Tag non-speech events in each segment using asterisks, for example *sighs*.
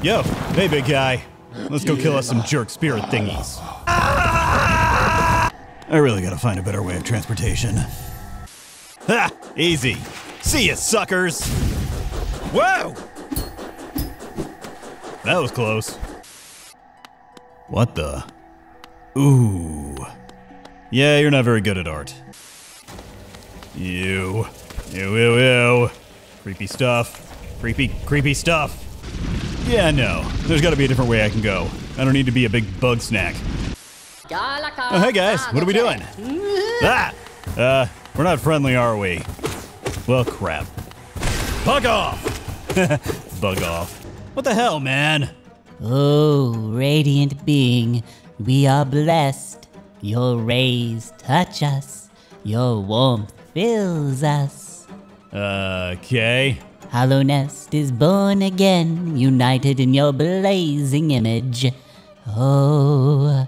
Yo, hey big guy. Let's go kill us some jerk spirit thingies. I really gotta find a better way of transportation. Ha! Easy. See ya, suckers! Whoa! That was close. What the? Ooh. Yeah, you're not very good at art. Ew. Ew, ew, ew. Creepy stuff. Creepy, creepy stuff. Yeah, no. There's gotta be a different way I can go. I don't need to be a big bug snack. Oh, hey guys, what are we doing? Ah! Uh, we're not friendly, are we? Well, crap. Bug off! *laughs* Bug off. What the hell, man? Oh, radiant being, we are blessed. Your rays touch us. Your warmth fills us. Okay. Hallownest is born again, united in your blazing image. Oh,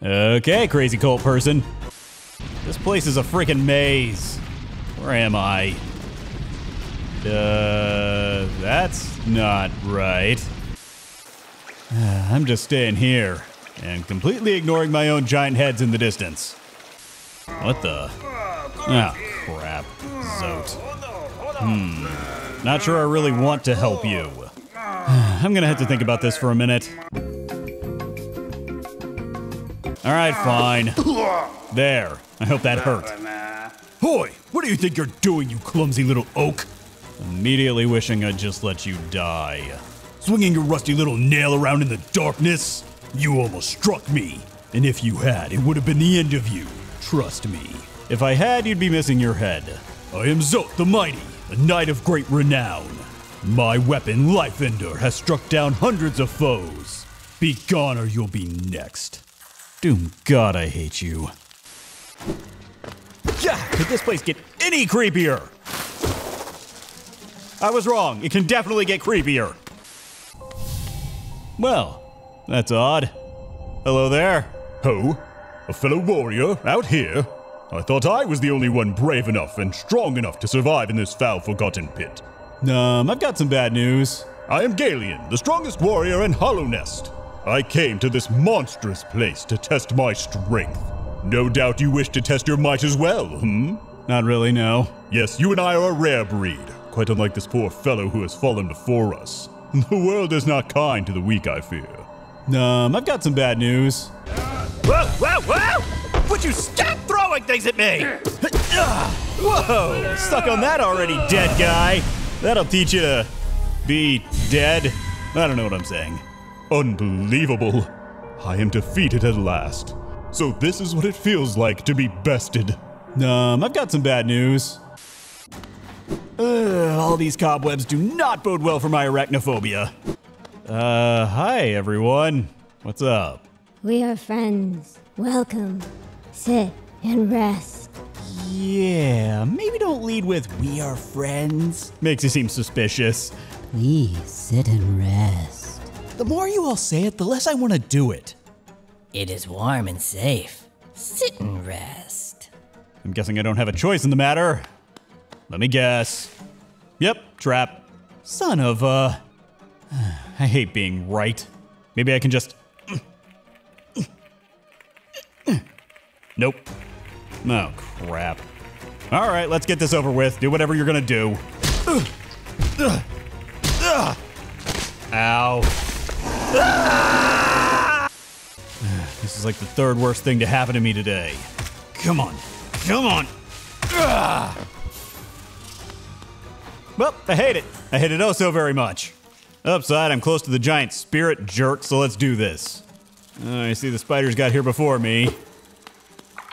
Okay, crazy cult person. This place is a freaking maze. Where am I? Uh, that's not right. *sighs* I'm just staying here and completely ignoring my own giant heads in the distance. What the? Oh, crap. Zote. Hmm. Not sure I really want to help you. *sighs* I'm gonna have to think about this for a minute. Alright, fine. There. I hope that hurt. Hoy! What do you think you're doing, you clumsy little oak? Immediately wishing I'd just let you die. Swinging your rusty little nail around in the darkness? You almost struck me. And if you had, it would have been the end of you. Trust me. If I had, you'd be missing your head. I am Zote the Mighty, a knight of great renown. My weapon, Life Ender, has struck down hundreds of foes. Be gone or you'll be next. Doom God, I hate you. Yeah, could this place get any creepier? I was wrong. It can definitely get creepier. Well, that's odd. Hello there. Who? A fellow warrior out here? I thought I was the only one brave enough and strong enough to survive in this foul forgotten pit. Um, I've got some bad news. I am Galien, the strongest warrior in Hallownest. I came to this monstrous place to test my strength. No doubt you wish to test your might as well, hmm? Not really, no. Yes, you and I are a rare breed, quite unlike this poor fellow who has fallen before us. *laughs* The world is not kind to the weak, I fear. Um, I've got some bad news. Whoa, whoa, whoa! Would you stop throwing things at me? Whoa! Stuck on that already, dead guy. That'll teach you to be dead. I don't know what I'm saying. Unbelievable. I am defeated at last. So this is what it feels like to be bested. Um, I've got some bad news. Ugh, all these cobwebs do not bode well for my arachnophobia. Uh, hi everyone. What's up? We are friends. Welcome. Sit and rest. Yeah, maybe don't lead with we are friends. Makes you seem suspicious. please sit and rest. The more you all say it, the less I want to do it. It is warm and safe. Sit and rest. I'm guessing I don't have a choice in the matter. Let me guess. Yep, trap. Son of a. *sighs* I hate being right. Maybe I can just. *clears throat* *clears throat* Nope. Oh, crap. All right, let's get this over with. Do whatever you're gonna do. Ow. This is like the third worst thing to happen to me today. Come on. Come on. Well, I hate it. I hate it oh so very much. Upside, I'm close to the giant spirit jerk, so let's do this. Uh, I see the spiders got here before me.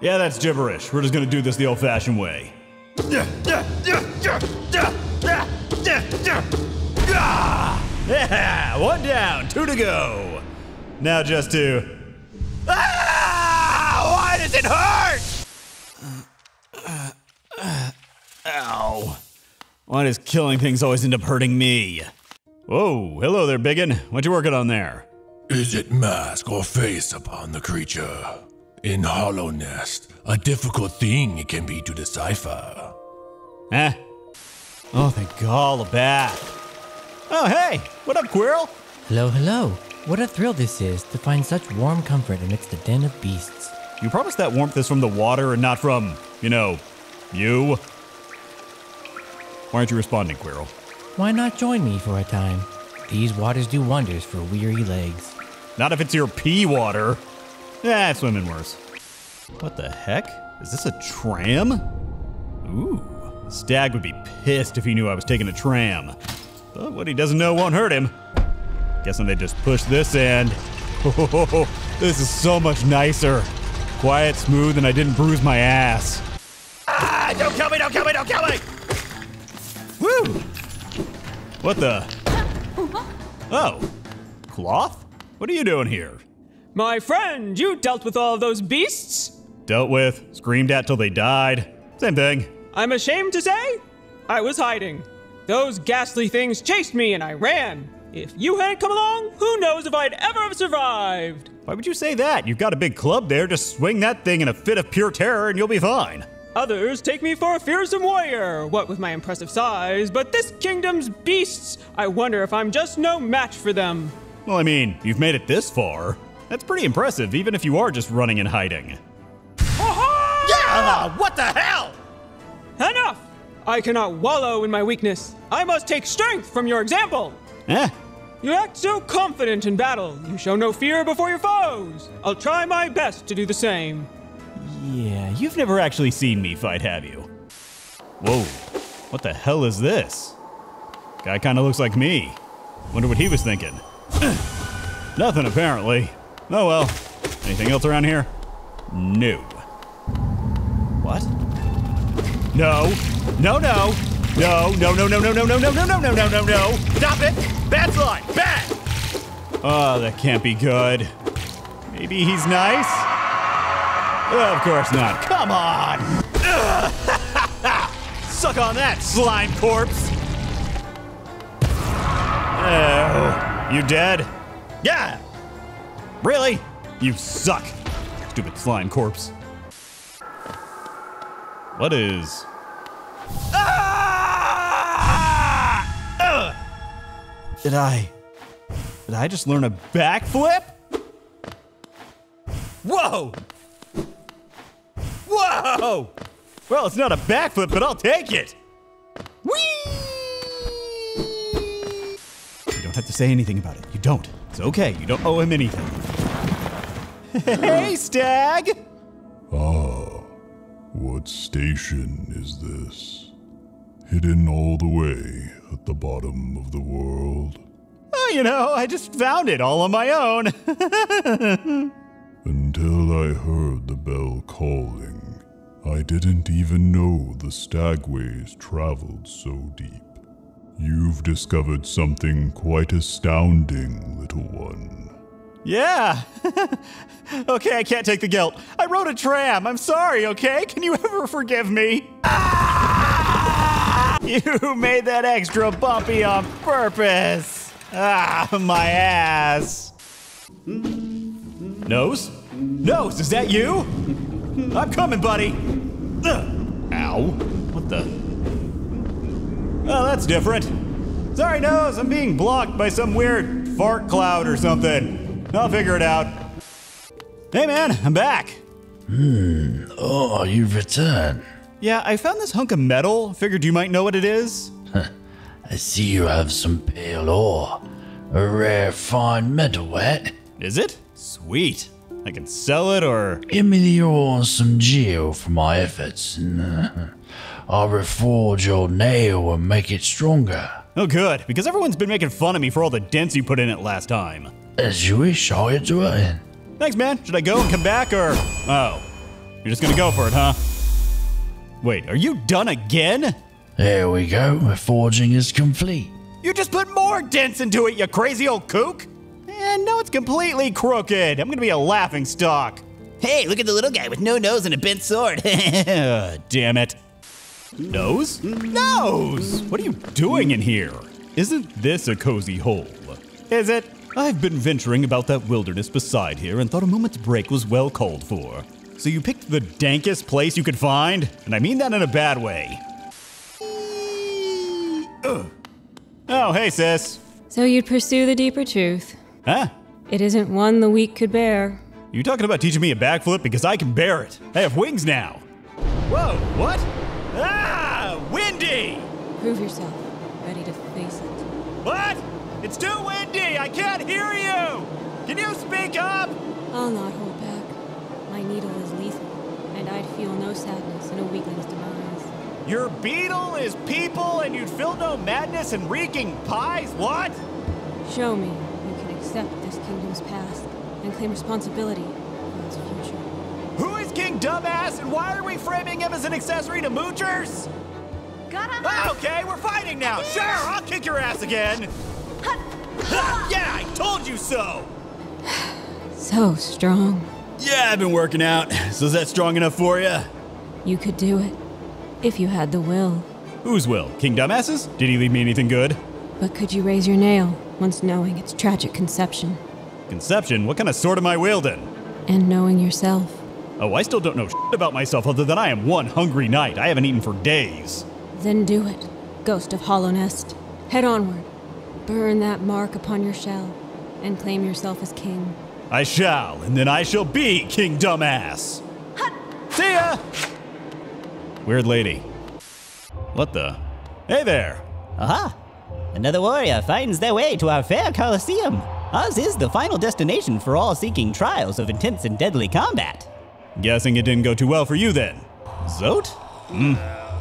Yeah, that's gibberish. We're just gonna do this the old fashioned way. Yeah, one down, two to go. Now just to. Ah! Why does it hurt? Ow. Why does killing things always end up hurting me? Whoa, hello there, biggin. What you working on there? Is it mask or face upon the creature? In Hallownest, a difficult thing it can be to decipher. Eh? Oh, thank God, a bat. Oh, hey, what up, Quirrel? Hello, hello. What a thrill this is to find such warm comfort amidst the den of beasts. You promised that warmth is from the water and not from, you know, you? Why aren't you responding, Quirrel? Why not join me for a time? These waters do wonders for weary legs. Not if it's your pee water. Yeah, swimming worse. What the heck? Is this a tram? Ooh, Stag would be pissed if he knew I was taking a tram. But what he doesn't know won't hurt him. Guessing they just push this end. this is so much nicer. Quiet, smooth, and I didn't bruise my ass. Ah! Don't kill me! Don't kill me! Don't kill me! Woo! What the? *laughs* Oh, Cloth? What are you doing here? My friend, you dealt with all of those beasts? Dealt with, screamed at till they died. Same thing. I'm ashamed to say, I was hiding. Those ghastly things chased me and I ran. If you hadn't come along, who knows if I'd ever have survived? Why would you say that? You've got a big club there. Just swing that thing in a fit of pure terror and you'll be fine. Others take me for a fearsome warrior, what with my impressive size, but this kingdom's beasts, I wonder if I'm just no match for them. Well, I mean, you've made it this far. That's pretty impressive, even if you are just running and hiding. Aha! Yeah! What the hell? Enough! I cannot wallow in my weakness. I must take strength from your example. Eh? You act so confident in battle. You show no fear before your foes. I'll try my best to do the same. Yeah, you've never actually seen me fight, have you? Whoa, what the hell is this? Guy kinda looks like me. Wonder what he was thinking. *clears throat* Nothing, apparently. Oh well. Anything else around here? No. What? No. No, no. No, no, no, no, no, no, no, no, no, no, no, no, no, no. Stop it! Bad slide! Bad! Oh, that can't be good. Maybe he's nice? Of course not. Come on! Suck on that, slime corpse! Oh, you dead? Yeah! Really? You suck, stupid slime corpse. What is. Ah! Did I. Did I just learn a backflip? Whoa! Whoa! Well, it's not a backflip, but I'll take it. Whee! You don't have to say anything about it. You don't. It's okay. You don't owe him anything. Hey, Stag! Ah, what station is this? Hidden all the way at the bottom of the world? Oh, you know, I just found it all on my own. *laughs* Until I heard the bell calling, I didn't even know the stagways traveled so deep. You've discovered something quite astounding, little one. Yeah. *laughs* okay, I can't take the guilt. I rode a tram. I'm sorry, okay? Can you *laughs* ever forgive me? Ah! *laughs* You made that extra bumpy on purpose. Ah, my ass. Nose? Nose, is that you? I'm coming, buddy. Ugh. Ow. What the? Oh, that's different. Sorry, Nose, I'm being blocked by some weird fart cloud or something. I'll figure it out. Hey, man, I'm back. Hmm. Oh, you've returned. Yeah, I found this hunk of metal. Figured you might know what it is. I see you have some pale ore. A rare fine metal? Is it? Sweet. I can sell it or. Give me the ore and some geo for my efforts, and uh, I'll reforge your nail and make it stronger. Oh, good, because everyone's been making fun of me for all the dents you put in it last time. As you wish, I'll do it. Thanks, man. Should I go and come back or. Oh. You're just gonna go for it, huh? Wait, are you done again? There we go. The forging is complete. You just put more dents into it, you crazy old kook! Eh, and now it's completely crooked. I'm gonna be a laughing stock. Hey, look at the little guy with no nose and a bent sword. *laughs* Damn it. Nose? Nose! What are you doing in here? Isn't this a cozy hole? Is it? I've been venturing about that wilderness beside here and thought a moment's break was well called for. So you picked the dankest place you could find? And I mean that in a bad way. Ugh. Oh, hey, sis. So you'd pursue the deeper truth. Huh? It isn't one the weak could bear. You talking about teaching me a backflip because I can bear it? I have wings now. Whoa, what? Ah, windy! Prove yourself, ready to face it. What? It's too windy! I can't hear you! Can you speak up? I'll not hold back. My needle is lethal, and I'd feel no sadness in a weakling's demise. Your beetle is people and you'd feel no madness in reeking pies? What? Show me you can accept this kingdom's past and claim responsibility for its future. Who is King Dumbass and why are we framing him as an accessory to moochers? Okay, we're fighting now. Sure, I'll kick your ass again. *laughs* Yeah, I told you so. So strong. Yeah, I've been working out. So is that strong enough for you? You could do it if you had the will. Whose will? King Dumbass's? Did he leave me anything good? But could you raise your nail once knowing its tragic conception Conception? What kind of sword am I wielding? and knowing yourself? Oh, I still don't know shit about myself other than I am one hungry knight. I haven't eaten for days. Then do it, ghost of Hallownest. Head onward. Burn that mark upon your shell and claim yourself as king. I shall, and then I shall be King Dumbass. See ya! Weird lady. What the? Hey there! Aha! Another warrior finds their way to our fair Colosseum. Ours is the final destination for all seeking trials of intense and deadly combat. Guessing it didn't go too well for you then. Zote? Hmm.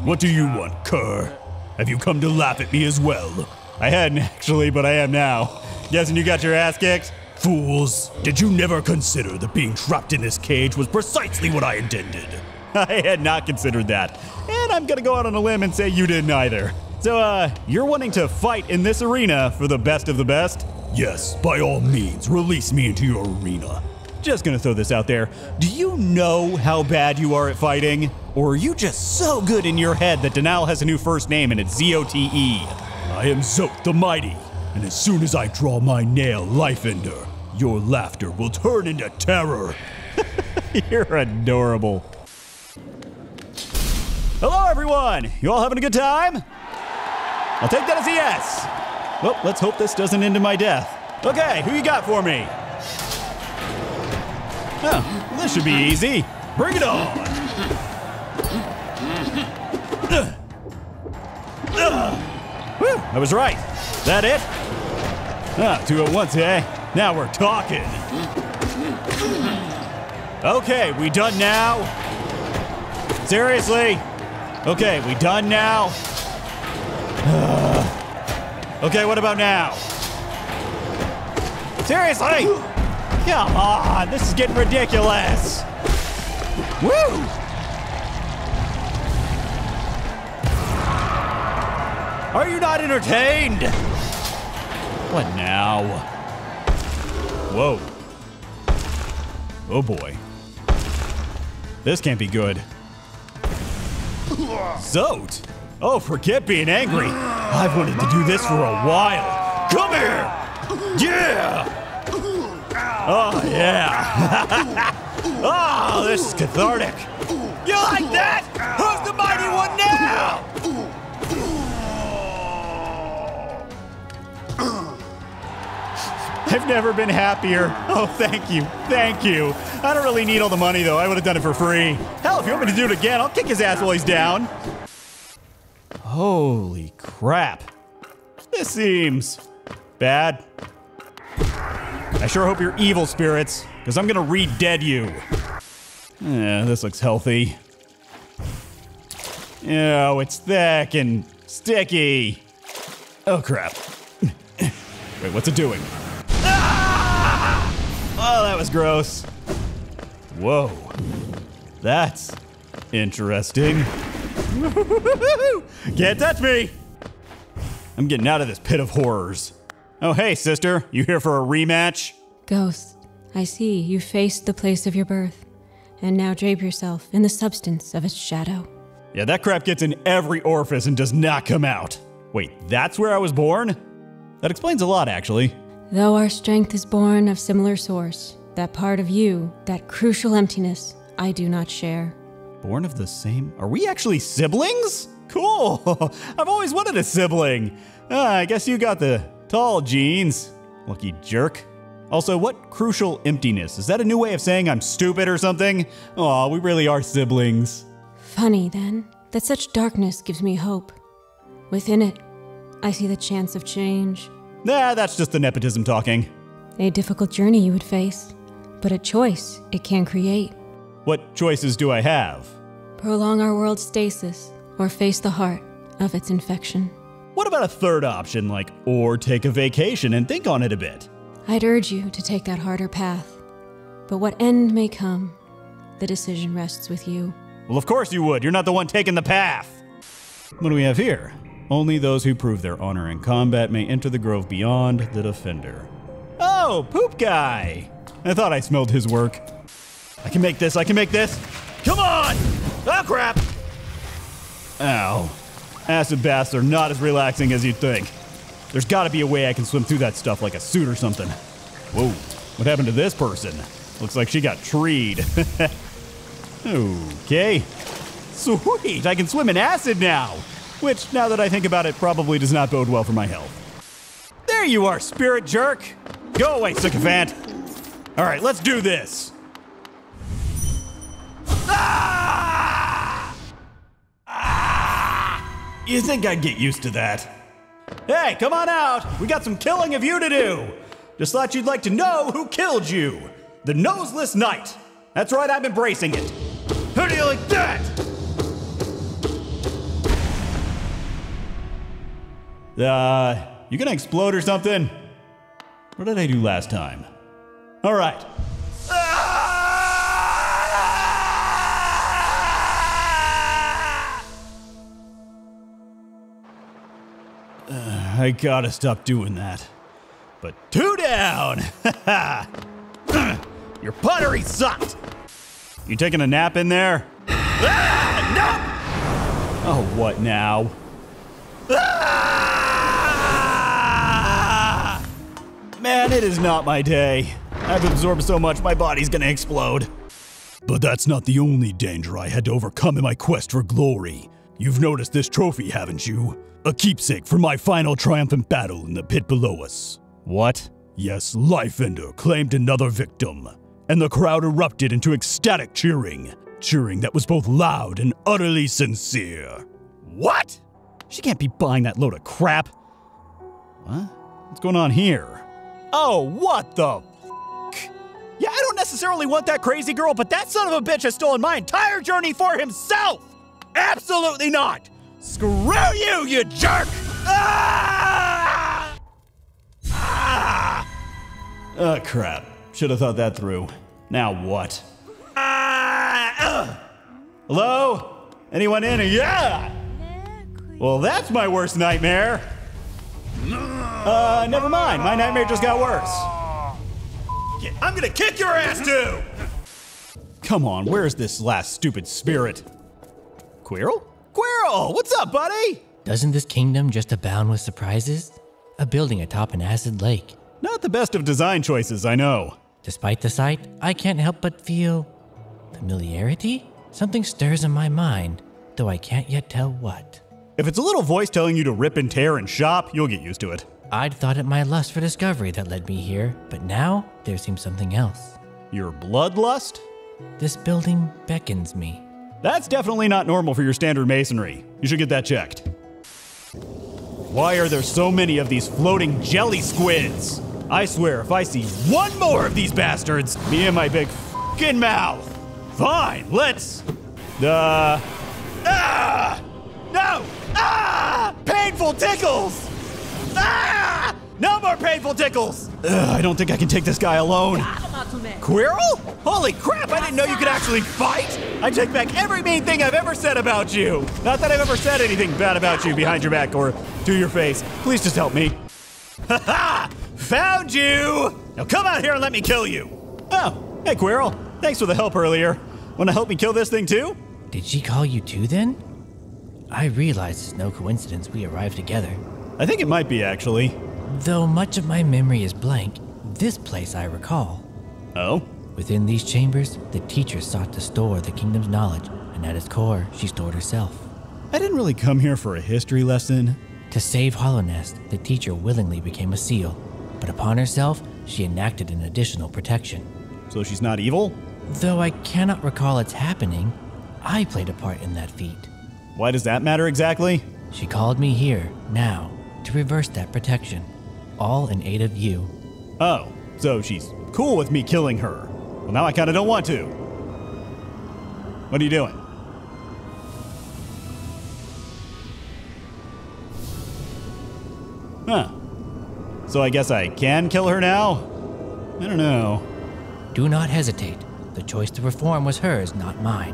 What do you want, cur? Have you come to laugh at me as well? I hadn't *laughs* actually, but I am now. Guessing you got your ass kicked? Fools! Did you never consider that being trapped in this cage was precisely what I intended? *laughs* I had not considered that. And I'm gonna go out on a limb and say you didn't either. So, uh, you're wanting to fight in this arena for the best of the best? Yes, by all means, release me into your arena. Just gonna throw this out there. Do you know how bad you are at fighting? Or are you just so good in your head that Denal has a new first name and it's Z O T E? I am Zote the Mighty, and as soon as I draw my nail life ender, your laughter will turn into terror. *laughs* You're adorable. Hello, everyone! You all having a good time? I'll take that as a yes. Well, let's hope this doesn't end in my death. Okay, who you got for me? Oh, this should be easy. Bring it on. Ugh. *clears throat* Ugh. I was right. That it? Ah, two at once, eh? Now we're talking. Okay, we done now? Seriously? Okay, we done now? *sighs* okay, what about now? Seriously? Come on, this is getting ridiculous. Woo! Are you not entertained? What now? Whoa. Oh boy. This can't be good. Zote! Oh, forget being angry. I've wanted to do this for a while. Come here! Yeah! Oh, yeah. *laughs* oh, this is cathartic. You like that? I've never been happier. Oh, thank you. Thank you. I don't really need all the money, though. I would have done it for free. Hell, if you want me to do it again, I'll kick his ass while he's down. Holy crap. This seems bad. I sure hope you're evil spirits, because I'm gonna re-dead you. Yeah, this looks healthy. Oh, it's thick and sticky. Oh, crap. *laughs* Wait, what's it doing? Oh, that was gross. Whoa. That's interesting. *laughs* Can't touch me! I'm getting out of this pit of horrors. Oh, hey, sister. You here for a rematch? Ghost, I see you faced the place of your birth, and now drape yourself in the substance of its shadow. Yeah, that crap gets in every orifice and does not come out. Wait, that's where I was born? That explains a lot, actually. Though our strength is born of similar source, that part of you, that crucial emptiness, I do not share. Born of the same. Are we actually siblings? Cool. *laughs* I've always wanted a sibling. Ah, I guess you got the tall genes. Lucky jerk. Also, what crucial emptiness? Is that a new way of saying I'm stupid or something? Aw, we really are siblings. Funny, then, that such darkness gives me hope. Within it, I see the chance of change. Nah, that's just the nepotism talking. A difficult journey you would face, but a choice it can create. What choices do I have? Prolong our world's stasis, or face the heart of its infection. What about a third option, like, or take a vacation and think on it a bit? I'd urge you to take that harder path. But what end may come, the decision rests with you. Well, of course you would. You're not the one taking the path. What do we have here? Only those who prove their honor in combat may enter the grove beyond the defender. Oh, poop guy! I thought I smelled his work. I can make this, I can make this. Come on! Oh, crap! Ow. Acid baths are not as relaxing as you'd think. There's gotta be a way I can swim through that stuff like a suit or something. Whoa, what happened to this person? Looks like she got treed. *laughs* okay. Sweet, I can swim in acid now! Which, now that I think about it, probably does not bode well for my health. There you are, spirit jerk! Go away, sycophant! Alright, let's do this! Ah! Ah! You think I'd get used to that? Hey, come on out! We got some killing of you to do! Just thought you'd like to know who killed you! The Noseless Knight! That's right, I'm embracing it! Who do you like that? Uh, you gonna explode or something? What did I do last time? Alright. Uh, I gotta stop doing that. But two down! *laughs* Your pottery sucked! You taking a nap in there? ah, no! Oh, what now? Ah! Man, it is not my day. I've absorbed so much, my body's gonna explode. But that's not the only danger I had to overcome in my quest for glory. You've noticed this trophy, haven't you? A keepsake for my final triumphant battle in the pit below us. What? Yes, Life Ender claimed another victim, and the crowd erupted into ecstatic cheering. Cheering that was both loud and utterly sincere. What? She can't be buying that load of crap. What? What's going on here? Oh, what the Yeah, I don't necessarily want that crazy girl, but that son of a bitch has stolen my entire journey for himself! Absolutely not! Screw you, you jerk! Ah! Ah! Oh, crap. Should have thought that through. Now what? Ah! Hello? Anyone in? Yeah! Well, that's my worst nightmare. Uh, never mind. My nightmare just got worse. I'm gonna kick your ass too! Come on, where's this last stupid spirit? Quirrel? Quirrel, what's up, buddy? Doesn't this kingdom just abound with surprises? A building atop an acid lake. Not the best of design choices, I know. Despite the sight, I can't help but feel familiarity? Something stirs in my mind, though I can't yet tell what. If it's a little voice telling you to rip and tear and shop, you'll get used to it. I'd thought it my lust for discovery that led me here, but now there seems something else. Your bloodlust? This building beckons me. That's definitely not normal for your standard masonry. You should get that checked. Why are there so many of these floating jelly squids? I swear, if I see one more of these bastards, me and my big fing mouth. Fine, let's. Uh. Ah! No! Ah! Painful tickles! Ah! No more painful tickles! Ugh, I don't think I can take this guy alone. Quirrel? Holy crap, I didn't know you could actually fight! I take back every mean thing I've ever said about you! Not that I've ever said anything bad about you behind your back or to your face. Please just help me. *laughs* Ha ha! Found you! Now come out here and let me kill you! Oh, hey Quirrel. Thanks for the help earlier. Wanna help me kill this thing too? Did she call you too then? I realize it's no coincidence we arrived together. I think it might be actually. Though much of my memory is blank, this place I recall. Oh? Within these chambers, the teacher sought to store the kingdom's knowledge, and at its core, she stored herself. I didn't really come here for a history lesson. To save Hallownest, the teacher willingly became a seal, but upon herself, she enacted an additional protection. So she's not evil? Though I cannot recall its happening, I played a part in that feat. Why does that matter exactly? She called me here, now, to reverse that protection, all in aid of you. Oh, so she's cool with me killing her. Well, now I kinda don't want to. What are you doing? Huh. So I guess I can kill her now? I don't know. Do not hesitate. The choice to reform was hers, not mine.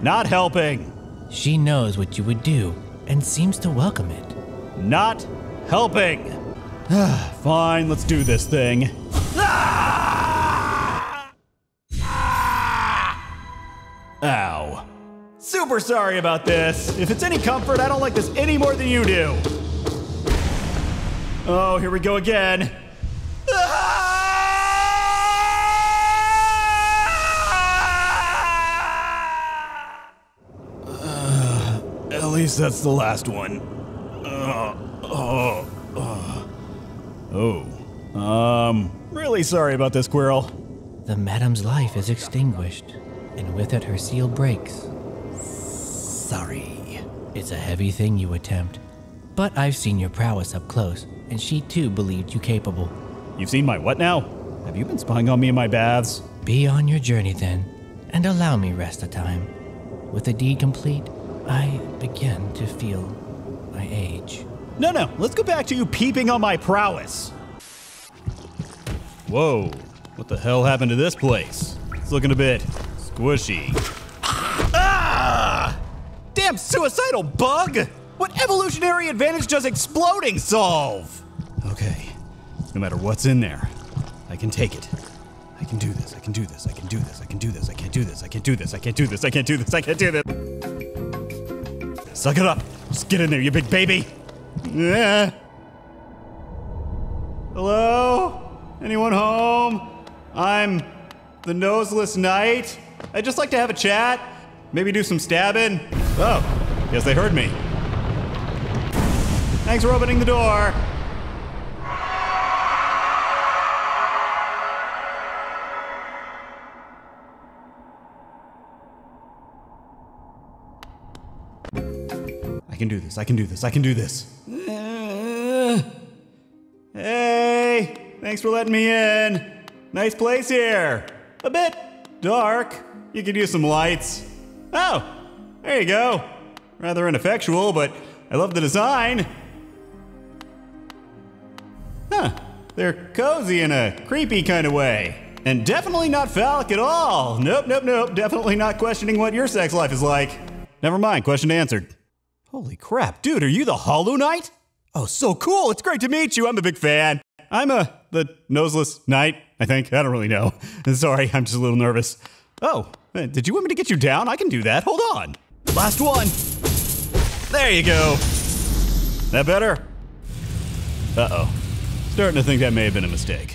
Not helping. She knows what you would do and seems to welcome it. Not helping. *sighs* Fine, let's do this thing. Ah! Ow. Super sorry about this. If it's any comfort, I don't like this any more than you do. Oh, here we go again. Least that's the last one. Uh, oh, oh. Oh. Um, really sorry about this, Quirrel. The madam's life is extinguished, and with it her seal breaks. Sorry. It's a heavy thing you attempt, but I've seen your prowess up close, and she too believed you capable. You've seen my what now? Have you been spying on me in my baths? Be on your journey then, and allow me rest a time. With the deed complete, I begin to feel my age. No, no, let's go back to you peeping on my prowess. Whoa, what the hell happened to this place? It's looking a bit squishy. Ah! Damn suicidal bug! What evolutionary advantage does exploding solve? Okay, no matter what's in there, I can take it. I can do this, I can do this, I can do this, I can do this, I can't do this, I can't do this, I can't do this, I can't do this, I can't do this. Suck it up. Just get in there, you big baby. Yeah. Hello? Anyone home? I'm the Noseless Knight. I'd just like to have a chat. Maybe do some stabbing. Oh, guess they heard me. Thanks for opening the door. Can do this. I can do this. I can do this. Hey, thanks for letting me in. Nice place here. A bit dark. You could use some lights. Oh, there you go. Rather ineffectual, but I love the design. Huh, they're cozy in a creepy kind of way. And definitely not phallic at all. Nope, nope, nope. Definitely not questioning what your sex life is like. Never mind, question answered. Holy crap, dude, are you the Hollow Knight? Oh, so cool. It's great to meet you. I'm a big fan. I'm a the noseless knight, I think. I don't really know. *laughs* Sorry, I'm just a little nervous. Oh, did you want me to get you down? I can do that. Hold on. Last one. There you go. That better? Uh-oh. Starting to think that may have been a mistake.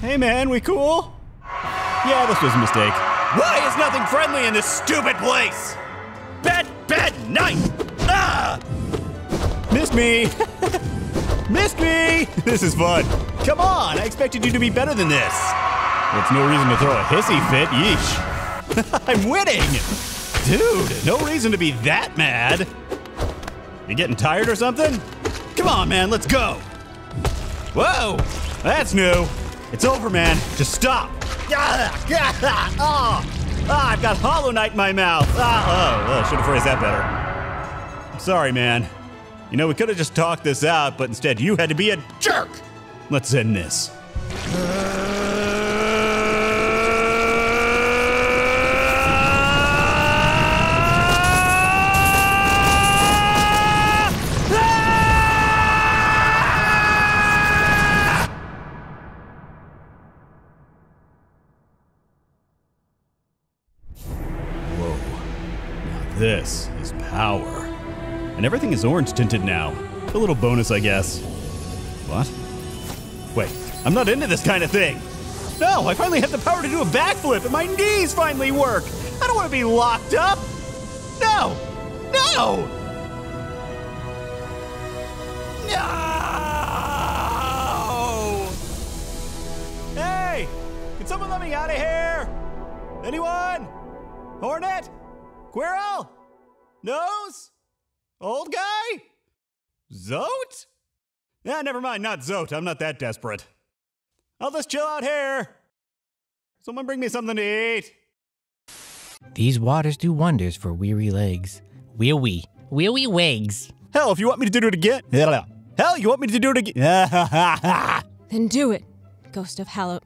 Hey man, we cool? Yeah, this was a mistake. Why is nothing friendly in this stupid place? Bad, bad night! Ah! Missed me! *laughs* Missed me! *laughs* This is fun. Come on, I expected you to be better than this. That's no reason to throw a hissy fit, yeesh. *laughs* I'm winning! Dude, no reason to be that mad. You getting tired or something? Come on, man, let's go. Whoa, that's new. It's over, man. Just stop. Ah, ah, ah, ah, I've got Hollow Knight in my mouth. Ah, oh, oh, should have phrased that better. I'm sorry, man. You know, we could have just talked this out, but instead you had to be a jerk. Let's end this. This is power. And everything is orange tinted now. A little bonus, I guess. What? Wait, I'm not into this kind of thing. No, I finally have the power to do a backflip and my knees finally work. I don't want to be locked up. No! No! No! Hey! Can someone let me out of here? Anyone? Hornet? Quirrel? Nose? Old guy? Zote? Yeah, never mind, not Zote. I'm not that desperate. I'll just chill out here. Someone bring me something to eat. These waters do wonders for weary legs. Wee wee. Wee wee wigs. Hell, if you want me to do it again. *laughs* Hell, you want me to do it again? *laughs* Then do it, Ghost of Hallow.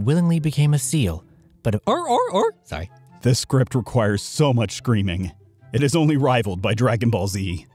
Willingly became a seal, but or or or sorry. this script requires so much screaming. It is only rivaled by Dragon Ball Z.